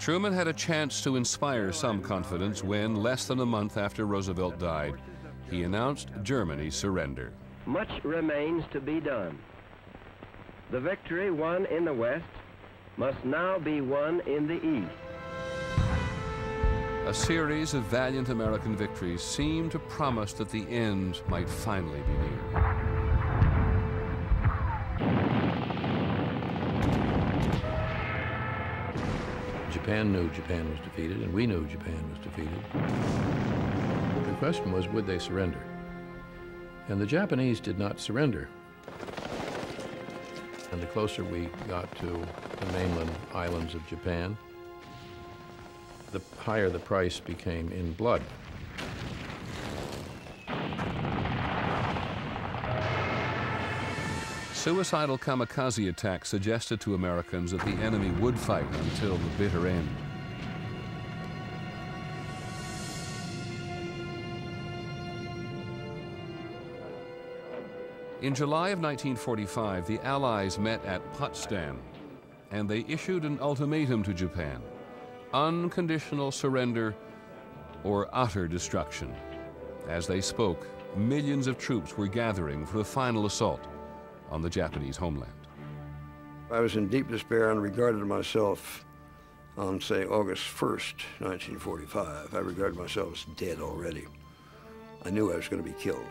Truman had a chance to inspire some confidence when, less than a month after Roosevelt died, he announced Germany's surrender. Much remains to be done. The victory won in the West must now be won in the East. A series of valiant American victories seemed to promise that the end might finally be near. Japan knew Japan was defeated, and we knew Japan was defeated. The question was, would they surrender? And the Japanese did not surrender. And the closer we got to the mainland islands of Japan, the higher the price became in blood. Suicidal kamikaze attacks suggested to Americans that the enemy would fight until the bitter end. In July of 1945, the Allies met at Potsdam, and they issued an ultimatum to Japan unconditional surrender or utter destruction. As they spoke, millions of troops were gathering for the final assault on the Japanese homeland. I was in deep despair and regarded myself on, say, August 1st, 1945. I regarded myself as dead already. I knew I was going to be killed.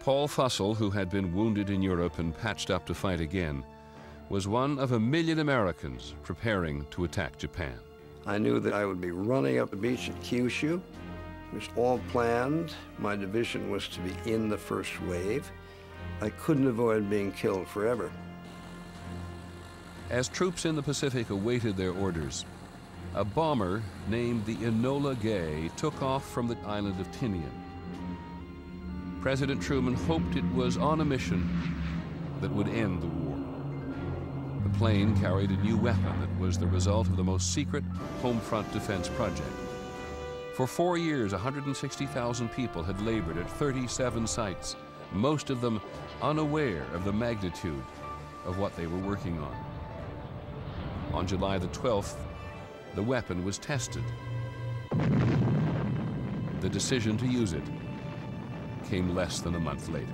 Paul Fussell, who had been wounded in Europe and patched up to fight again, was one of a million Americans preparing to attack Japan. I knew that I would be running up the beach at Kyushu. It was all planned. My division was to be in the first wave. I couldn't avoid being killed forever. As troops in the Pacific awaited their orders, a bomber named the Enola Gay took off from the island of Tinian. President Truman hoped it was on a mission that would end the war. The plane carried a new weapon that was the result of the most secret home front defense project. For four years, 160,000 people had labored at 37 sites, most of them unaware of the magnitude of what they were working on. On July the 12th, the weapon was tested. The decision to use it came less than a month later.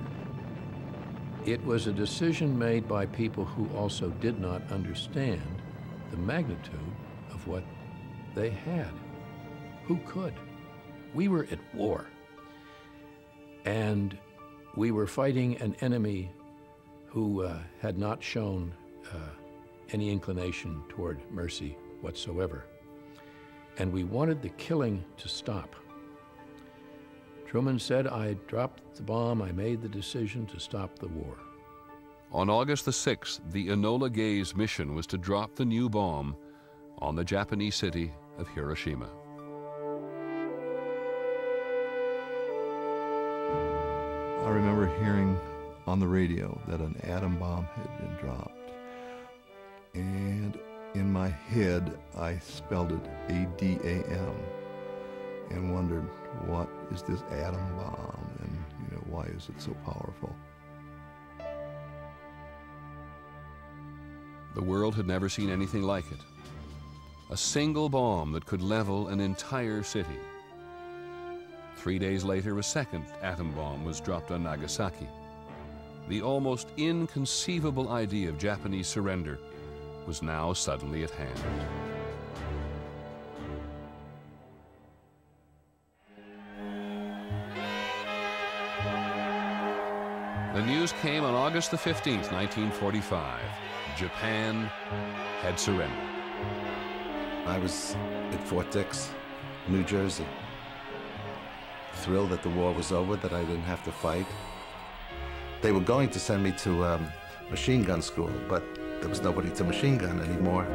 It was a decision made by people who also did not understand the magnitude of what they had. Who could? We were at war. And we were fighting an enemy who uh, had not shown uh, any inclination toward mercy whatsoever. And we wanted the killing to stop. Truman said, I dropped the bomb, I made the decision to stop the war. On August the 6th, the Enola Gay's mission was to drop the new bomb on the Japanese city of Hiroshima. I remember hearing on the radio that an atom bomb had been dropped. And in my head, I spelled it A D A M and wondered, what is this atom bomb? And, you know, why is it so powerful? The world had never seen anything like it. A single bomb that could level an entire city. Three days later, a second atom bomb was dropped on Nagasaki. The almost inconceivable idea of Japanese surrender was now suddenly at hand. The news came on August the 15th, 1945. Japan had surrendered. I was at Fort Dix, New Jersey. Thrilled that the war was over, that I didn't have to fight. They were going to send me to um, machine gun school, but there was nobody to machine gun anymore.